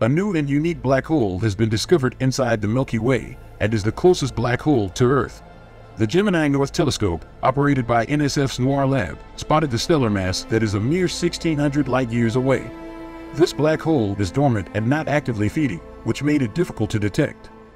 A new and unique black hole has been discovered inside the Milky Way and is the closest black hole to Earth. The Gemini North Telescope, operated by NSF's NOIRLab, spotted the stellar mass that is a mere 1600 light years away. This black hole is dormant and not actively feeding, which made it difficult to detect.